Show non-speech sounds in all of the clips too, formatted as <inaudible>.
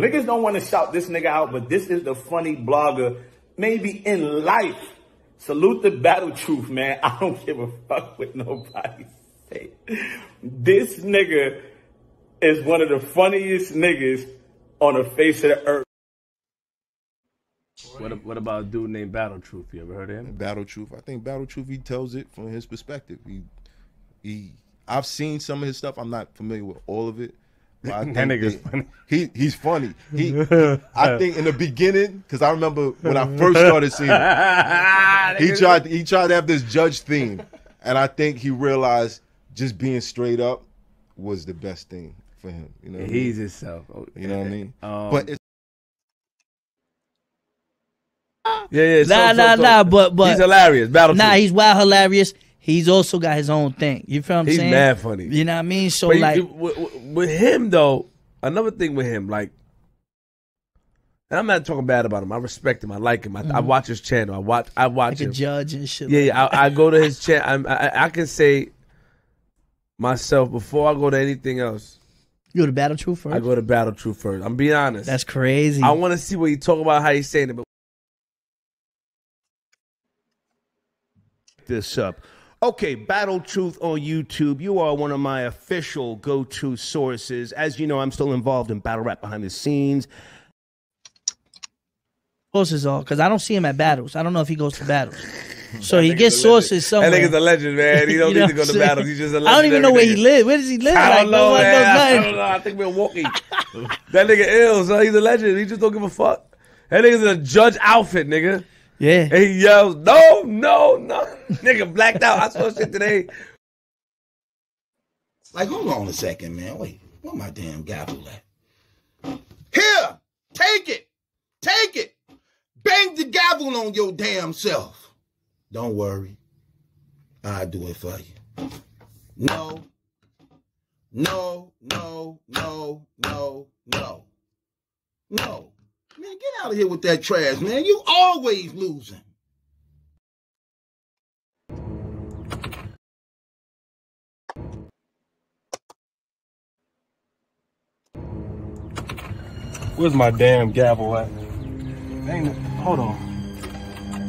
Niggas don't want to shout this nigga out, but this is the funny blogger, maybe in life. Salute the battle truth, man. <laughs> I don't give a fuck what nobody say. This nigga is one of the funniest niggas on the face of the earth. What, what about a dude named Battle Truth? You ever heard of him? Battle Truth. I think Battle Truth. He tells it from his perspective. He, he. I've seen some of his stuff. I'm not familiar with all of it. But I <laughs> That nigga's that funny. He he's funny. He, I <laughs> think in the beginning, because I remember when I <laughs> first started seeing him, he tried he tried to have this judge theme, and I think he realized just being straight up was the best thing for him. You know, what I mean? Himself. you know what I mean. Um, but it's yeah, yeah. Nah, so- nah, so- nah. But but he's hilarious. Battle Nah, he's wild hilarious. He's also got his own thing. You feel what I'm He's saying? mad funny. You know what I mean? So But like, you- with, with- with him though, another thing with him, like, and I'm not talking bad about him. I respect him. I like him. I, I watch his channel. I watch. I watch Mm-hmm. like a him. judge and shit. Yeah, like yeah. I, I go to his channel. I, I, I can say myself before I go to anything else. You go to Battle Truth first. I go to Battle Truth first. I'm being honest. That's crazy. I want to see what he talk about, how he's saying it. But this up. Okay, Battle Truth on YouTube. You are one of my official go to sources. As you know, I'm still involved in battle rap behind the scenes. sources all because I don't see him at battles. I don't know if he goes to battles. <laughs> So he gets sources somewhere. that nigga's a legend, man. He <laughs> don't You know need to go to battles. He's just a legend. I don't even know where he lives. Where does he live? I don't know, nobody man. I don't know. I think Milwaukee. that nigga ill, son. He's a legend. He just don't give a fuck. That nigga's in a judge outfit, nigga. Yeah. And he yells, no, no, no. <laughs> nigga blacked out. I saw shit today. Like, hold on a second, man. Wait, where my damn gavel at? Here, take it, take it. Bang the gavel on your damn self. Don't worry, I'll do it for you. No, no, no, no, no, no, no. Man, get out of here with that trash, man. You always losing. Where's my damn gavel at? Ain't it? Hold on.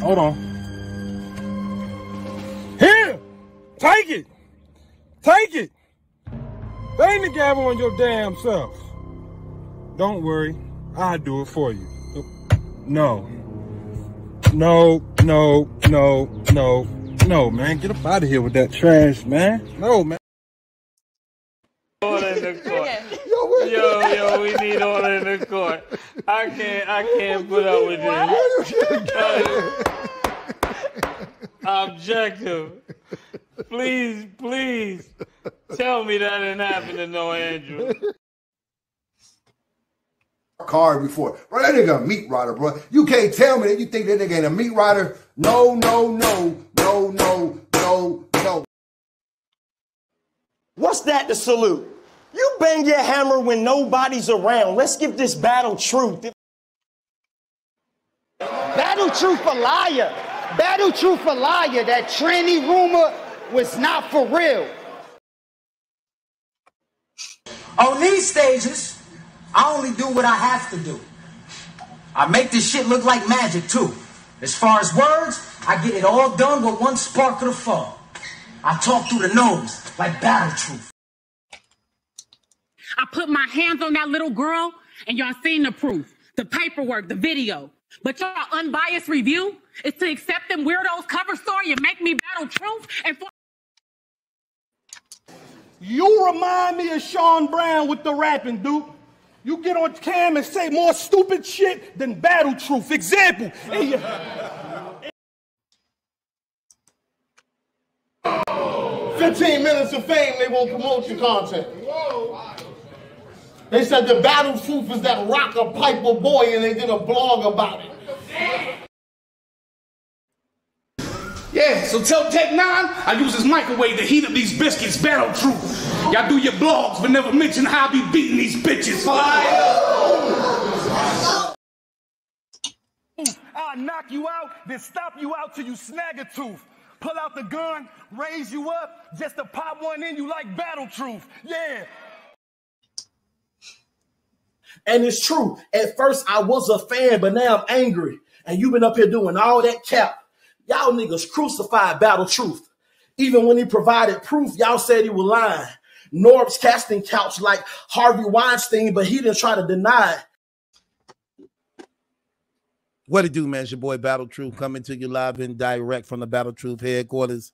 Hold on. Here! Take it! Take it! Bang the gavel on your damn self. Don't worry. I'll do it for you. No. No, no, no, no, no, man. Get up out of here with that trash, man. No, man. Order in the court. Yo, yo, we need order in the court. I can't, I can't put up with this. <laughs> Objective. Please, please, tell me that didn't happen to no Andrew. Car before. Bro, that nigga a meat rider, bro. You can't tell me that you think that nigga ain't a meat rider. No, no, no, no, no, no, no. What's that to salute? You bang your hammer when nobody's around. Let's give this battle truth. Battle truth a liar. Battle truth a liar. That tranny rumor was not for real. On these stages, I only do what I have to do. I make this shit look like magic too. As far as words, I get it all done with one spark of the phone. I talk through the nose like battle truth. I put my hands on that little girl, and y'all seen the proof, the paperwork, the video. But y'all unbiased review is to accept them weirdos cover story and make me battle truth and for- You remind me of Sean Brown with the rapping, dude. You get on cam and say more stupid shit than battle truth. Example. and you- 15 minutes of fame, they won't promote your content. They said the battle truth is that rocker Piperboy, and they did a blog about it. Yeah, so tell Tech N9ne I use his microwave to heat up these biscuits. Battle truth. Y'all do your blogs, but never mention how I be beating these bitches. I'll knock you out, then stop you out till you snag a tooth. Pull out the gun, raise you up, just to pop one in you like battle truth. Yeah. And it's true. At first, I was a fan, but now I'm angry. And you've been up here doing all that cap. Y'all niggas crucified Battle Truth. Even when he provided proof, y'all said he was lying. Norb's casting couch like Harvey Weinstein, but he didn't try to deny it. What it do, man? It's your boy Battle Truth coming to you live and direct from the Battle Truth headquarters,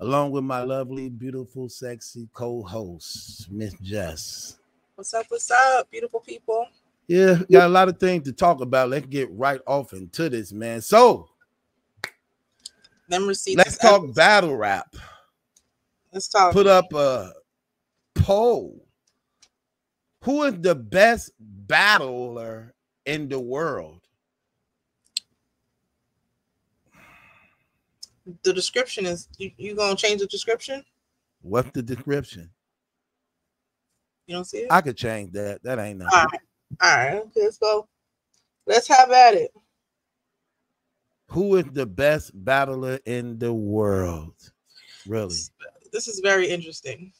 along with my lovely, beautiful, sexy co-host, Miss Jess. What's up? What's up, beautiful people? Yeah, got a lot of things to talk about. Let's get right off into this, man. So Them receipts. let's talk battle rap. Let's talk. Put up a poll. Who is the best battler in the world? The description is you, you gonna change the description? What's the description? You don't see it? I could change that. That ain't nothing. All right. All right. Okay, let's go. Let's have at it. Who is the best battler in the world? Really? This is very interesting.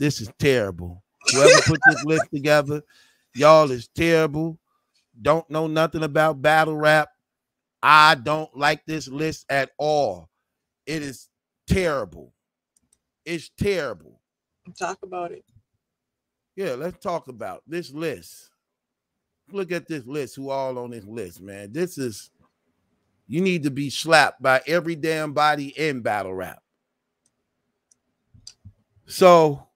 This is terrible. Whoever put this <laughs> list together, y'all is terrible. Don't know nothing about battle rap. I don't like this list at all. It is terrible. It's terrible. Talk about it. Yeah, let's talk about this list. Look at this list. Who all on this list, man? This is you need to be slapped by every damn body in battle rap. So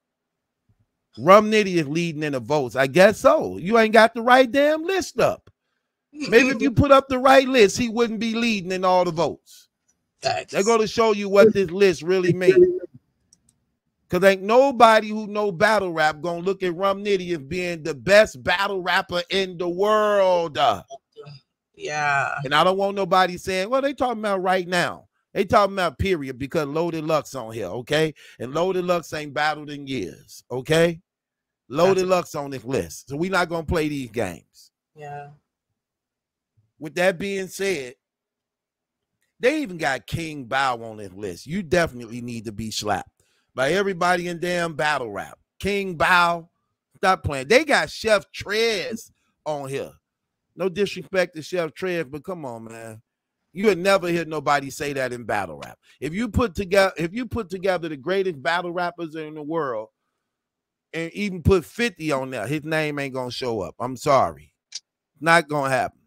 Rum Nitty is leading in the votes. I guess so. You ain't got the right damn list up. Maybe if you put up the right list, he wouldn't be leading in all the votes. They're going to show you what this list really means. Cause ain't nobody who know battle rap gonna look at Rum Nitty as being the best battle rapper in the world. Yeah. And I don't want nobody saying, well, they talking about right now. They talking about period because Loaded Lux on here, okay? And Loaded Lux ain't battled in years, okay? Loaded Lux on this list. So we not gonna play these games. Yeah. With that being said, they even got King Bow on this list. You definitely need to be slapped by everybody in damn battle rap. King Bow, stop playing. They got Chef Trez on here. No disrespect to Chef Trez, but come on, man. You would never hear nobody say that in battle rap. If you put together, if you put together the greatest battle rappers in the world, and even put 50 on there, his name ain't gonna show up. I'm sorry. Not gonna happen.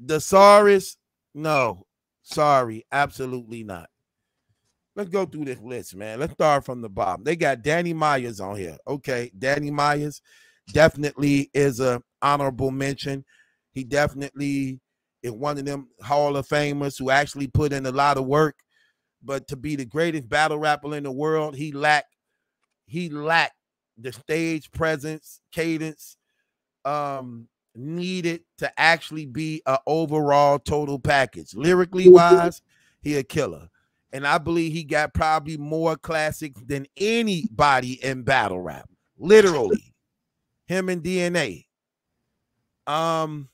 The sorries, no, sorry, absolutely not. Let's go through this list, man. Let's start from the bottom. They got Danny Myers on here. Okay, Danny Myers definitely is a honorable mention. He definitely is one of them Hall of Famers who actually put in a lot of work. But to be the greatest battle rapper in the world, he lacked he lacked the stage presence, cadence, um, needed to actually be a overall total package. Lyrically wise, he a killer. And I believe he got probably more classics than anybody in battle rap. Literally. <laughs> Him and DNA. Um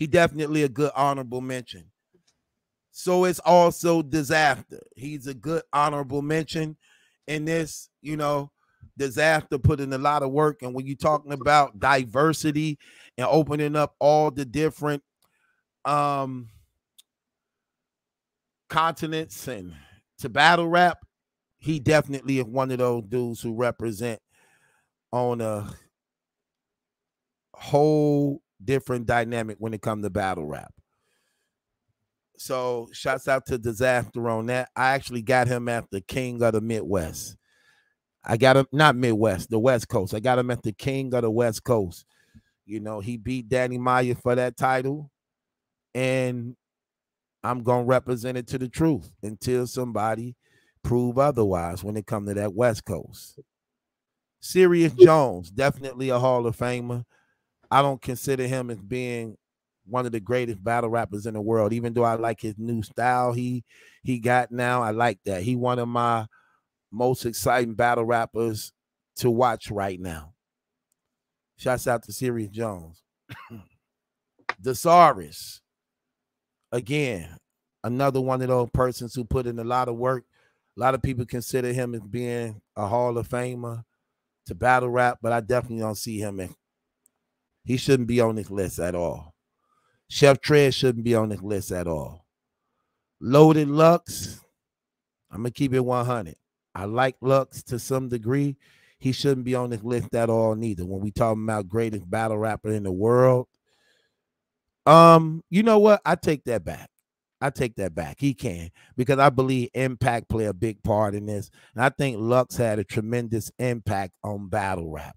he definitely a good honorable mention. So it's also Dizaster. He's a good honorable mention in this, you know, Dizaster put in a lot of work. And when you're talking about diversity and opening up all the different um continents and to battle rap, he definitely is one of those dudes who represent on a whole different dynamic when it comes to battle rap. So shouts out to Dizaster on that. I actually got him at the king of the Midwest. I got him not Midwest, the West Coast. I got him at the king of the West Coast. You know, he beat Danny Meyer for that title. And I'm gonna represent it to the truth until somebody prove otherwise when it comes to that West Coast. Serius Jones, definitely a Hall of Famer. I don't consider him as being one of the greatest battle rappers in the world, even though I like his new style he he got now. I like that. He one of my most exciting battle rappers to watch right now. Shouts out to Serius Jones. <coughs> Desaurus, again, another one of those persons who put in a lot of work. A lot of people consider him as being a Hall of Famer. to battle rap, but I definitely don't see him in. He shouldn't be on this list at all. Chef Trez shouldn't be on this list at all. Loaded Lux, I'm gonna keep it 100. I like Lux to some degree. He shouldn't be on this list at all, neither. When we talking about greatest battle rapper in the world, um, you know what? I take that back. I take that back. He can because I believe Impact play a big part in this, and I think Lux had a tremendous impact on battle rap.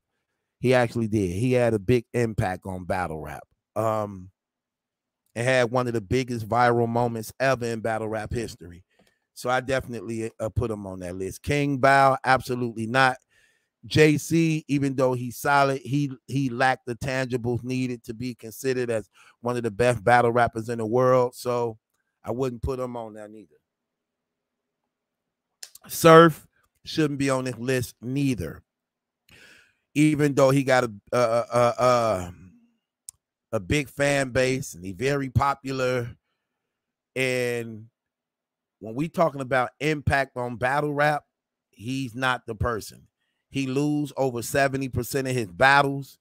He actually did. He had a big impact on battle rap. Um, and had one of the biggest viral moments ever in battle rap history. So I definitely uh, put him on that list. King Bow, absolutely not. JC, even though he's solid, he he lacked the tangibles needed to be considered as one of the best battle rappers in the world. So I wouldn't put him on that neither. Surf shouldn't be on this list neither. Even though he got a a, a, a, big fan base and he's very popular. And when we talking about impact on battle rap, he's not the person. He lose over 70% of his battles.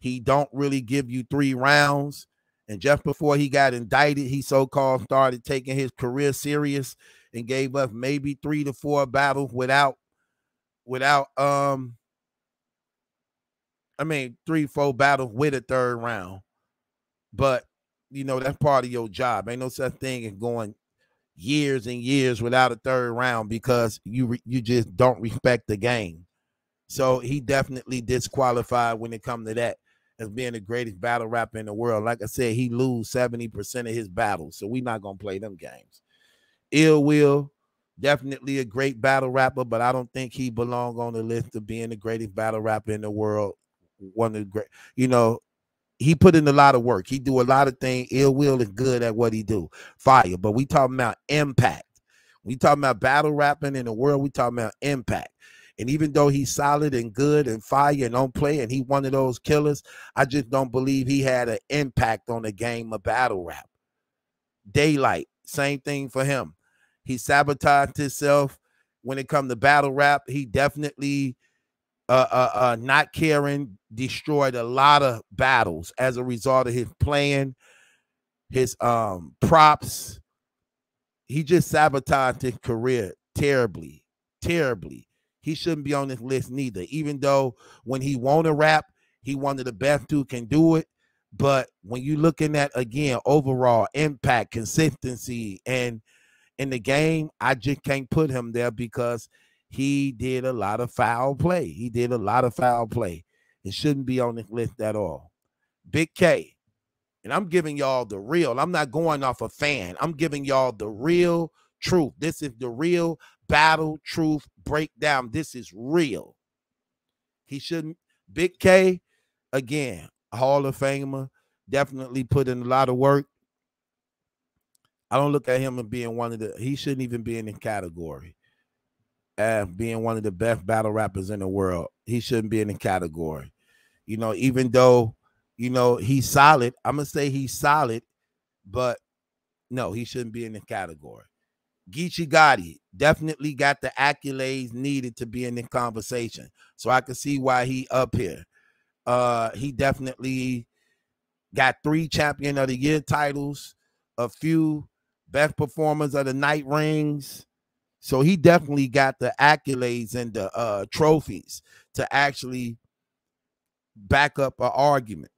He don't really give you three rounds. And just before he got indicted, he so-called started taking his career serious and gave us maybe three to four battles without without um I mean three, four battles with a third round. But you know, that's part of your job. Ain't no such thing as going years and years without a third round because you re- you just don't respect the game. So he definitely disqualified when it come to that as being the greatest battle rapper in the world. Like I said, he lose 70% of his battles. So we're not gonna play them games. Ill Will, definitely a great battle rapper, but I don't think he belong on the list of being the greatest battle rapper in the world. One of the great, you know, he put in a lot of work. He do a lot of things. Ill Will is good at what he do. Fire. But we talking about impact. We talking about battle rapping in the world. We talking about impact. And even though he's solid and good and fire and don't play, and he one of those killers, I just don't believe he had an impact on the game of battle rap. Daylyt, same thing for him. He sabotaged himself when it come to battle rap. He definitely uh, uh, uh, not caring destroyed a lot of battles as a result of his playing, his um props. He just sabotaged his career terribly, terribly. He shouldn't be on this list neither. Even though when he want to rap, he of the best who can do it. But when you looking at again overall impact, consistency, and in the game, I just can't put him there because he did a lot of foul play. He did a lot of foul play. It shouldn't be on this list at all. Big K. And I'm giving y'all the real. I'm not going off a fan. I'm giving y'all the real truth. This is the real battle truth breakdown. This is real. He shouldn't. Big K, again, Hall of Famer, definitely put in a lot of work. I don't look at him as being one of the, he shouldn't even be in the category as being one of the best battle rappers in the world. He shouldn't be in the category. You know, even though, you know, he's solid, I'm going to say he's solid, but no, he shouldn't be in the category. Geechi Gotti definitely got the accolades needed to be in the conversation. So I can see why he up here. Uh he definitely got three champion of the year titles, a few best performers of the night rings. So he definitely got the accolades and the uh trophies to actually back up an argument.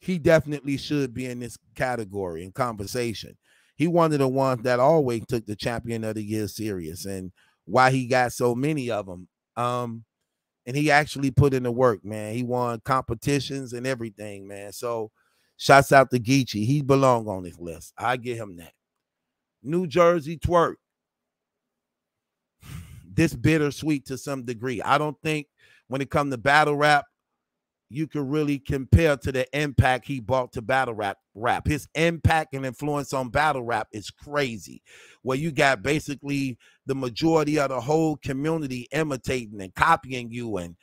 He definitely should be in this category in conversation he one of the ones that always took the champion of the year serious and why he got so many of them. Um, and he actually put in the work, man. He won competitions and everything, man. So shouts out to Geechi. He belong on this list. I give him that. New Jersey Twork. This bittersweet to some degree. I don't think when it comes to battle rap, you can really compare to the impact he brought to battle rap rap his impact and influence on battle rap is crazy where you got basically the majority of the whole community imitating and copying you and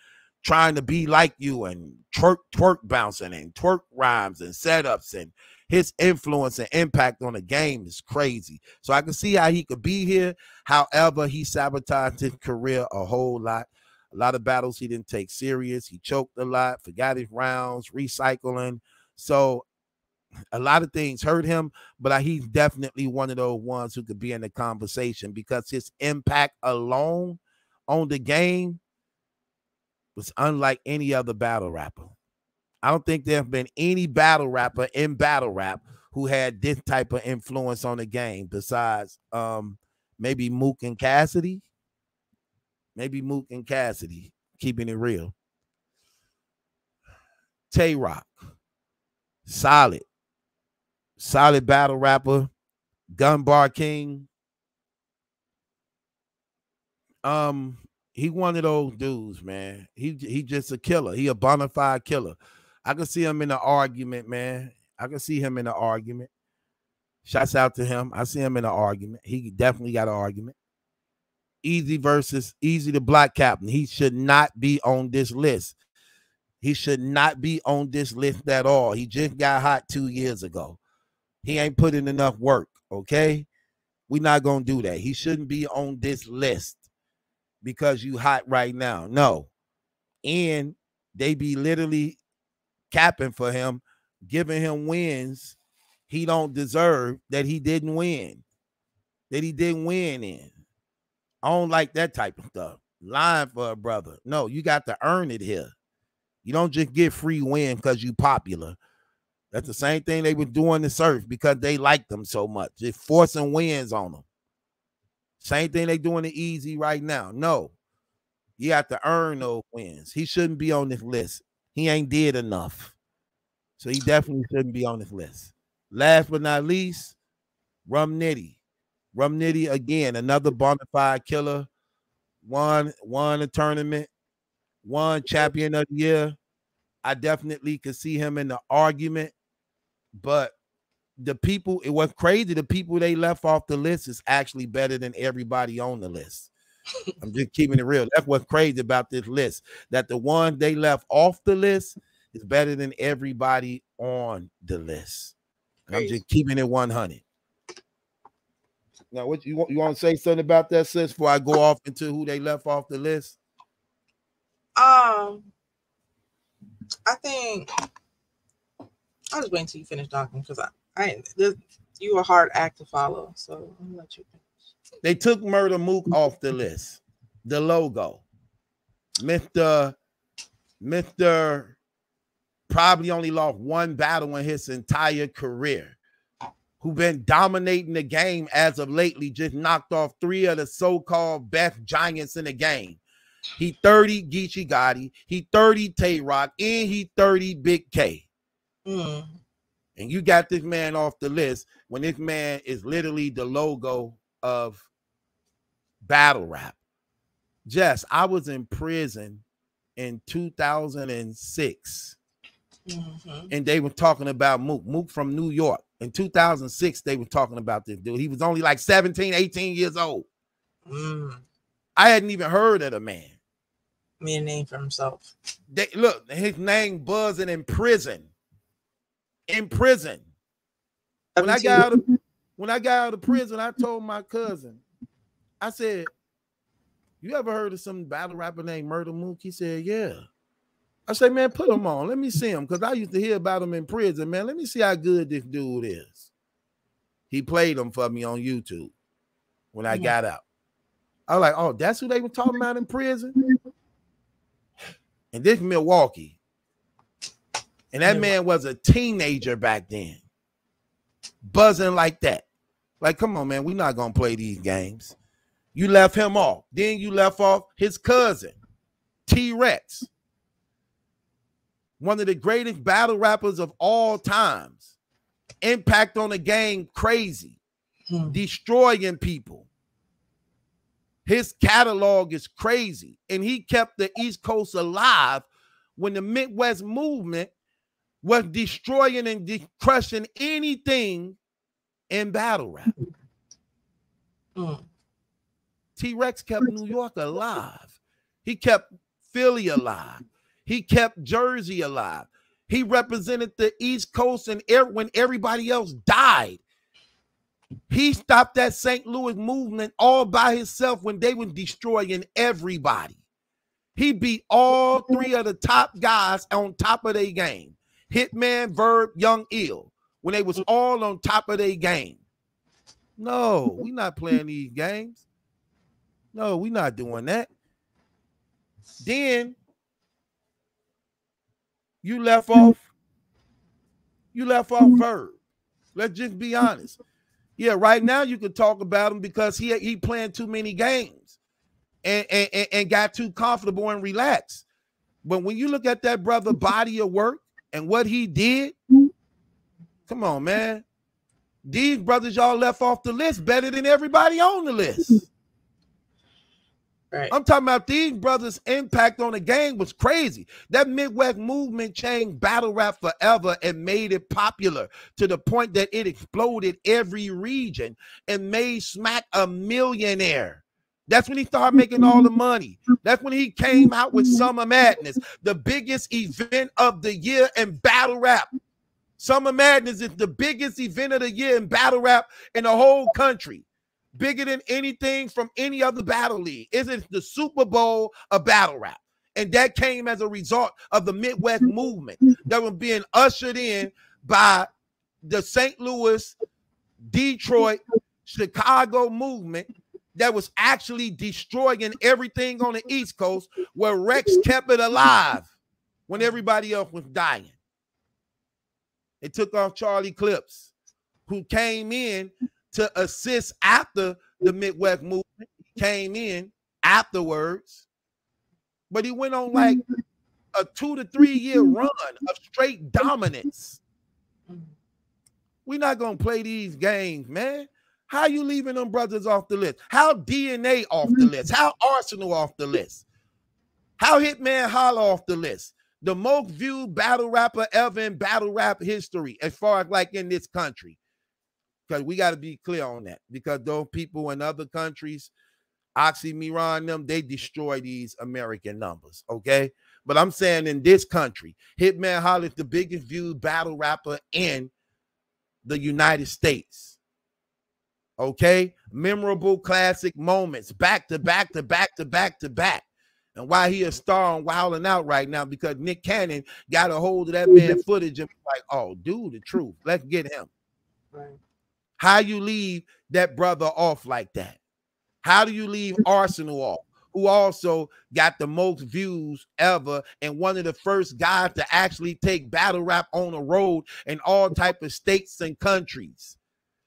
trying to be like you and twerk twerk bouncing and twerk rhymes and setups and his influence and impact on the game is crazy. So I can see how he could be here. However, he sabotaged his career a whole lot. A lot of battles he didn't take serious. He choked a lot, forgot his rounds, recycling. So a lot of things hurt him, but he's definitely one of those ones who could be in the conversation because his impact alone on the game was unlike any other battle rapper. I don't think there have been any battle rapper in battle rap who had this type of influence on the game besides um maybe Mook and Cassidy. Maybe Mook and Cassidy, keeping it real. Tay Roc, solid, solid battle rapper, Gunbar king. Um, he one of those dudes, man. He he just a killer. He a bona fide killer. I can see him in an argument, man. I can see him in an argument. Shouts out to him. I see him in an argument. He definitely got an argument. Easy versus Eazy the Block Captain. He should not be on this list. He should not be on this list at all. He just got hot two years ago. He ain't put in enough work. Okay. We're not gonna do that. He shouldn't be on this list because you hot right now. No. And they be literally capping for him, giving him wins he don't deserve that he didn't win. That he didn't win in. I don't like that type of stuff. Lying for a brother. No, you got to earn it here. You don't just get free win because you popular. That's the same thing they were doing the surf because they liked them so much. Just forcing wins on them. Same thing they doing the easy right now. No, you have to earn those wins. He shouldn't be on this list. He ain't did enough. So he definitely shouldn't be on this list. Last but not least, Rum Nitty. Rum Nitty again, another bona fide killer. Won, won a tournament, won champion of the year. I definitely could see him in the argument, but the people, it was crazy. The people they left off the list is actually better than everybody on the list. I'm just keeping it real. That's what's crazy about this list. That the one they left off the list is better than everybody on the list. And I'm just keeping it 100. Now, what you want? You want to say something about that, sis? Before I go off into who they left off the list? Um, I think I'll just wait until you finish talking because I, I this, you a hard act to follow. So I'll let you. finish. They took Murda Mook off the list. The logo, Mister Mister, probably only lost one battle in his entire career. Who been dominating the game as of lately? Just knocked off three of the so-called best giants in the game. He 30 Geechi Gotti, he 30 Tay Roc, and he 30 Big K. Mm. And you got this man off the list when this man is literally the logo of battle rap. Jess, I was in prison in 2006 Mhm. and they were talking about Mook, Mook from New York. In 2006, they were talking about this dude. He was only like 17, 18 years old. Mm. I hadn't even heard of the man. Made a name for himself. They look, his name buzzing in prison. In prison. When I got out of when I got out of prison, I told my cousin, I said, You ever heard of some battle rapper named Murda Mook? He said, Yeah. I said, man, put him on. Let me see him. Because I used to hear about him in prison, man. Let me see how good this dude is. He played him for me on YouTube when I Mhm. got out. I was like, oh, that's who they were talking about in prison. And this Milwaukee. And that man was a teenager back then, buzzing like that. Like, come on, man, we're not gonna play these games. You left him off. Then you left off his cousin, T Rex, one of the greatest battle rappers of all times. Impact on the game, crazy, hmm. destroying people. His catalog is crazy, and he kept the East Coast alive when the Midwest movement was destroying and de- crushing anything in battle rap. T Rex kept New York alive. He kept Philly alive. He kept Jersey alive. He represented the East Coast and when everybody else died. He stopped that St. Louis movement all by himself when they were destroying everybody. He beat all three of the top guys on top of their game. Hitman, Verb, Young Ill, when they was mm. all on top of their game. No, <laughs> we not playing these games. No, we not doing that. Then you left off. You left off Verb. Let's just be honest. Yeah, right now you could talk about him because he he playing too many games and, and, and got too comfortable and relaxed. But when you look at that brother <laughs> body of work and what he did, mm-hmm. come on, man. These brothers y'all left off the list better than everybody on the list. Mm-hmm. Right. I'm talking about these brothers' impact on the game was crazy. That Midwest movement changed battle rap forever and made it popular to the point that it exploded every region and made Smack a millionaire. That's when he started making all the money. That's when he came out with Summer Madness, the biggest event of the year in battle rap. Summer Madness is the biggest event of the year in battle rap in the whole country bigger than anything from any other battle league. Is it the Super Bowl of battle rap? And that came as a result of the Midwest movement that was being ushered in by the St. Louis, Detroit, Chicago movement that was actually destroying everything on the East Coast where Rex kept it alive when everybody else was dying. It took off Charlie Clips, who came in to assist after the Midwest movement. Came in afterwards, but he went on like a two to three year run of straight dominance. We're not gonna play these games, man. How you leaving them brothers off the list? How DNA off the list? How Arsenal off the list? How Hitman Holla off the list? The most viewed battle rapper ever in battle rap history, as far as like in this country because we got to be clear on that because those people in other countries, Oxxxymiron, them, they destroy these American numbers. Okay. But I'm saying in this country, Hitman Holla is the biggest viewed battle rapper in the United States. Okay. Memorable classic moments back to back to back to back to back. And why he a star on Wild 'N Out right now because Nick Cannon got a hold of that man footage and like, oh, dude, the truth. Let's get him. Right. How you leave that brother off like that? How do you leave Arsenal off? Who also got the most views ever and one of the first guys to actually take battle rap on the road in all type of states and countries.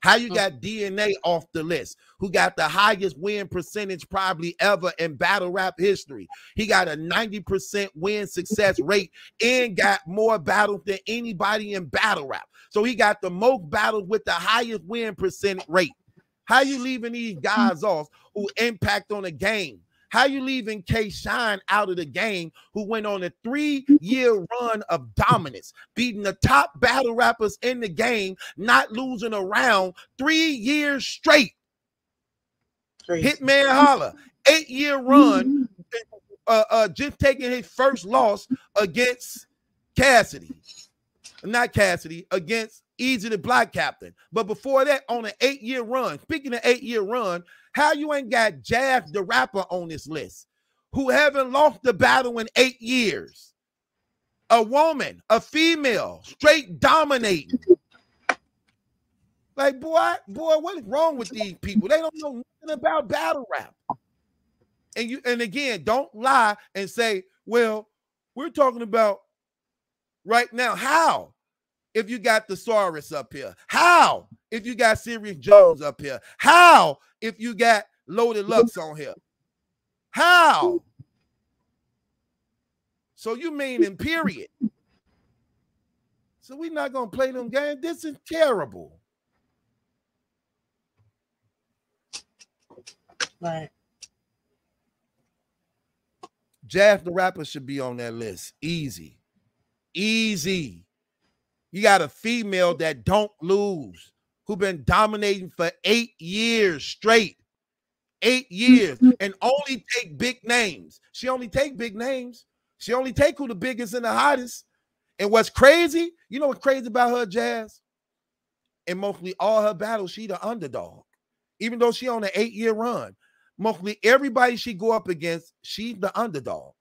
How you mm. got DNA off the list? Who got the highest win percentage probably ever in battle rap history? He got a 90% win success <laughs> rate and got more battles than anybody in battle rap. So he got the most battles with the highest win percent rate. How you leaving these mm. guys off who impact on the game? How you leaving K Shine out of the game, who went on a three-year <laughs> run of dominance, beating the top battle rappers in the game, not losing a round three years straight? Hitman Holla, eight-year run, <laughs> uh, uh, just taking his first loss against Cassidy, not Cassidy, against Eazy the Block Captain. But before that, on an eight-year run. Speaking of eight-year run, how you ain't got Jaz the rapper on this list, who haven't lost the battle in eight years? A woman, a female, straight dominating. Like, boy, boy, what is wrong with these people? They don't know nothing about battle rap. And you, and again, don't lie and say, well, we're talking about right now. How? If you got the Saurus up here, how? If you got Serius Jones up here, how? If you got Loaded Lux on here, how? So you mean in period? So we're not gonna play them games. This is terrible. Right. Jaz the rapper should be on that list. Easy. Easy. You got a female that don't lose, who been dominating for eight years straight. Eight years mm-hmm. and only take big names. She only take big names. She only take who the biggest and the hottest. And what's crazy, you know what's crazy about her, Jaz? In mostly all her battles, she the underdog. Even though she on an eight-year run, mostly everybody she go up against, she's the underdog.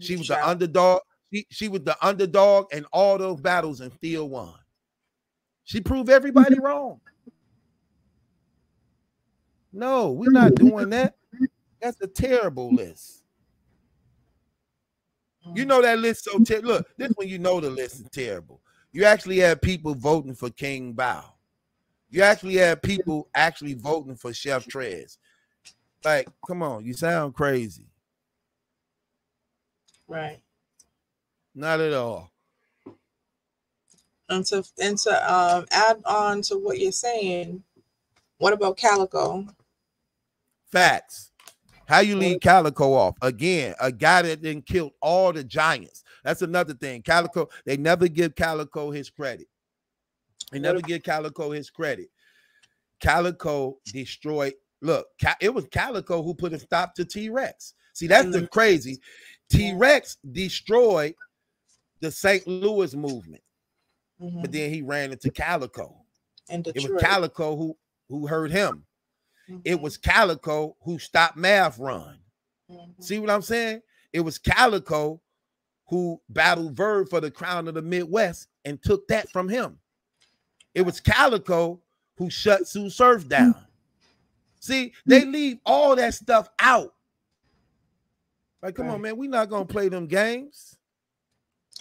She was the underdog. She, she was the underdog in all those battles and still won. She proved everybody mm-hmm. wrong. No, we're not doing that. That's a terrible list. You know that list so ter- look, this one you know the list is terrible. You actually had people voting for King Bow. You actually had people actually voting for Chef Trez. Like, come on, you sound crazy. Right. Not at all. And to and to um add on to what you're saying, what about Calicoe? Facts. How you leave Calicoe off? Again, a guy that then killed all the giants. That's another thing. Calicoe, they never give Calicoe his credit. They never give Calicoe his credit. Calicoe destroyed. Look, it was Calicoe who put a stop to T Rex. See, that's the crazy. T Rex destroyed the St. Louis movement, but mm-hmm. then he ran into Calicoe. And It was Calicoe who who hurt him. It mm-hmm. was Calicoe who stopped Math Run. Mm-hmm. See what I'm saying? It was Calicoe who battled Verb for the crown of the Midwest and took that from him. It was Calicoe who shut Tsu Surf down. Mm. See, they mm. leave all that stuff out. Like, come on, man, we're not gonna play them games.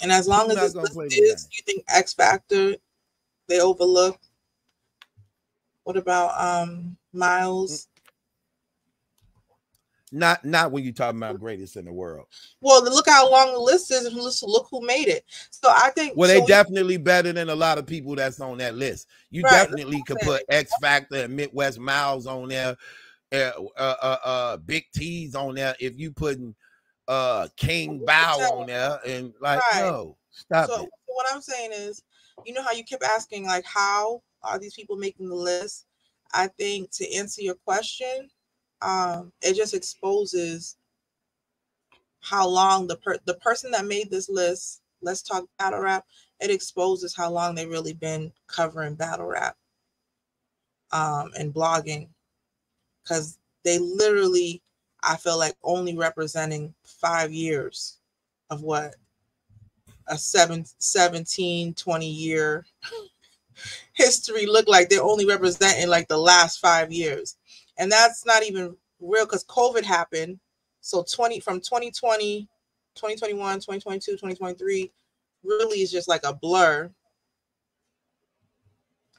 And as long We're as not this list is, you think X Factor they overlook? What about um Miles? Not not when you're talking about greatest in the world. Well, look how long the list is, and look- look who made it. So I think Well, so they we- definitely better than a lot of people that's on that list. You Right, definitely could I'm put X Factor and Midwest Miles on there, uh, uh, uh, uh, Big T's on there. If you putting uh King Bow on there, and like, Right. no, stop so it. what I'm saying is, you know how you kept asking like, how are these people making the list? I think to answer your question, um, it just exposes how long the per- the person that made this list. Let's talk battle rap. It exposes how long they've really been covering battle rap, um, and blogging, because they literally, I feel like only representing five years of what a seven, 17, 20 year <laughs> history look like. They're only representing like the last five years. And that's not even real because COVID happened. So 20 from 2020, 2021, 2022, 2023 really is just like a blur.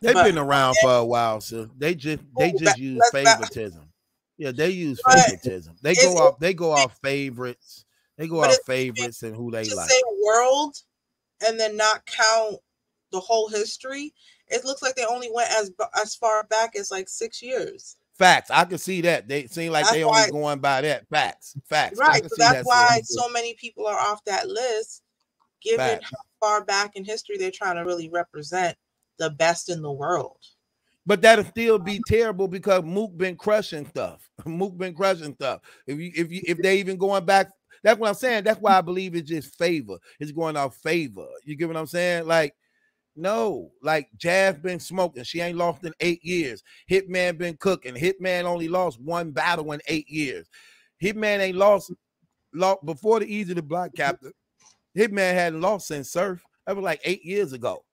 They've But- been around for a while, so they just they Oh, just use favoritism. Yeah, they use But favoritism. They go off. They go off favorites. They go off favorites and who they like. say world and then not count the whole history, it looks like they only went as as far back as like six years. Facts. I can see that. They seem like That's they only why- going by that. Facts. Facts. Right. So that's that why so many people are off that list, given Facts. how far back in history they're trying to really represent the best in the world. But that'll still be terrible because Mook been crushing stuff. <laughs> Mook been crushing stuff. If you if you if they even going back, that's what I'm saying. That's why I believe it's just favor. It's going off favor. You get what I'm saying? Like, no, like Jaz been smoking. She ain't lost in eight years. Hitman been cooking. Hitman only lost one battle in eight years. Hitman ain't lost, lost before the Easy to Block captain. Hitman hadn't lost since Surf. That was like eight years ago.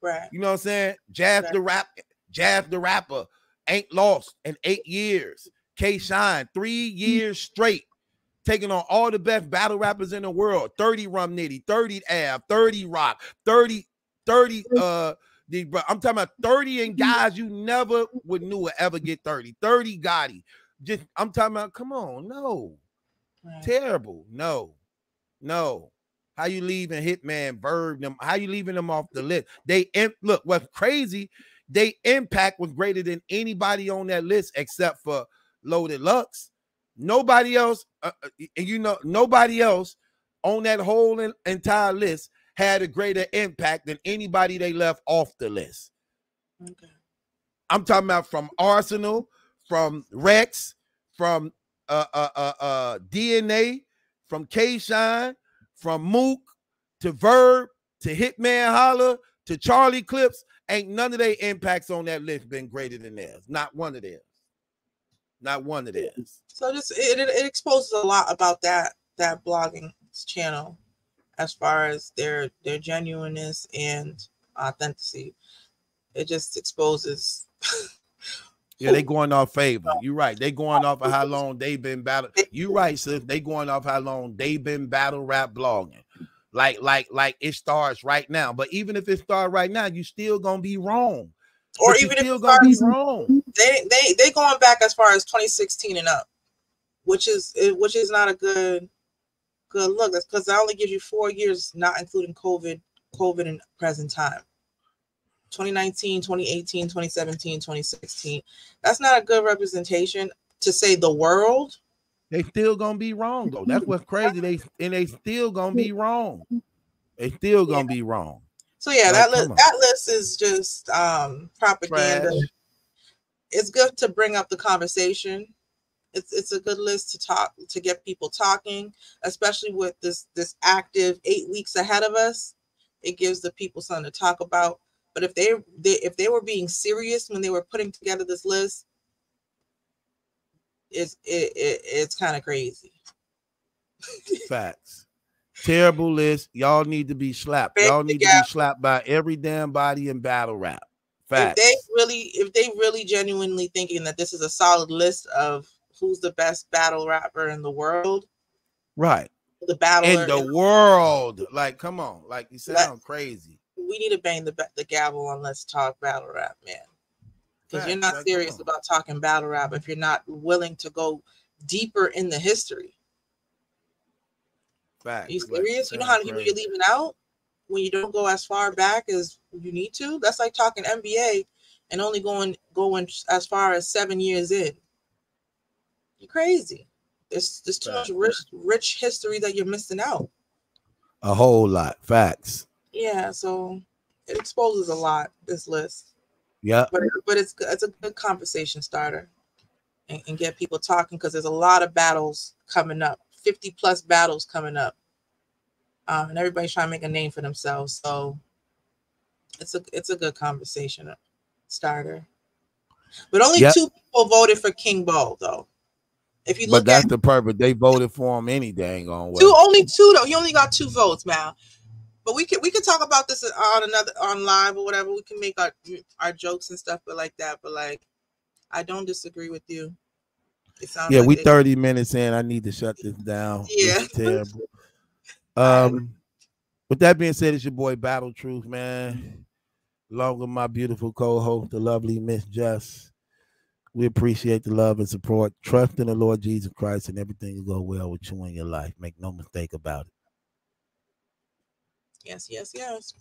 Right. You know what I'm saying? Jaz the rap, Jaz the rapper ain't lost in eight years. K Shine, three mm. years straight, taking on all the best battle rappers in the world. 30 Rum Nitty, 30 Av, 30 Rock, 30, 30 mm. uh the bro- I'm talking about 30 and mm. guys you never would knew would ever get 30. 30 Gotti. Just I'm talking about, come on, no. Terrible. No, no. How you leaving Hitman, Verb, them? How you leaving them off the list? They look what's crazy. They impact was greater than anybody on that list except for Loaded Lux. Nobody else, uh, uh, and you know, nobody else on that whole en- entire list had a greater impact than anybody they left off the list. I'm talking about from Arsenal, from Rex, from uh uh uh, uh DNA, from K Shine, from Mook to Verb to Hitman Holla to Charlie Clips. Ain't none of their impacts on that list been greater than theirs. Not one of theirs. Not one of theirs. So just it, it, it exposes a lot about that that blogging channel as far as their their genuineness and authenticity. It just exposes <laughs> Yeah, they going off favor. You're right. They going off of how <laughs> long they've been battle. You're right, sis. They going off how long they've been battle rap blogging. Like, like, like it starts right now. But even if it starts right now, you still gonna be wrong. or But even if still it gonna be wrong. they they they going back as far as 2016 and up, which is eh, which is not a good good look. That's because that only gives you four years, not including COVID, COVID and present time. 2019, 2018, 2017, 2016. That's not a good representation to say the world. They still gonna be wrong though. That's what's crazy. They and they still gonna be wrong. They still gonna be wrong. So yeah, Like, that list that list is just um propaganda. Trash. It's good to bring up the conversation. It's it's a good list to talk to get people talking, especially with this this active eight weeks ahead of us. It gives the people something to talk about. But if they, they if they were being serious when they were putting together this list, it's it, it it's kind of crazy. Facts. Terrible list. Y'all need to be slapped. Y'all need to be slapped by every damn body in battle rap. Facts. if they really if they really genuinely thinking that this is a solid list of who's the best battle rapper in the world Right. the battler In the world. Like, come on. Like, you sound crazy. we need to bang the the gavel on let's talk battle rap man because you're not serious about talking battle rap if you're not willing to go deeper in the history Facts. are You serious? You know how many people you're leaving out when you don't go as far back as you need to that's like talking nba and only going going as far as seven years in you're crazy there's there's too much rich rich history that you're missing out A whole lot. Facts. yeah so it exposes a lot this list Yep. but but it's it's a good conversation starter and, and get people talking because there's a lot of battles coming up 50 plus battles coming up um, and everybody's trying to make a name for themselves so it's a it's a good conversation starter but only Yep. two people voted for king bo though if you But look that's at the purpose. They voted for him any dang on way. two only two though he only got two votes now but we can we can talk about this on another on live or whatever we can make our our jokes and stuff but like that but like i don't disagree with you it yeah, like we they- 30 minutes in. I need to shut this down. <laughs> Yeah. terrible. <laughs> Um, with that being said, it's your boy Battle Truth, man. Along with my beautiful co-host, the lovely Miss Jess. We appreciate the love and support. Trust in the Lord Jesus Christ, and everything will go well with you in your life. Make no mistake about it. Yes yes yes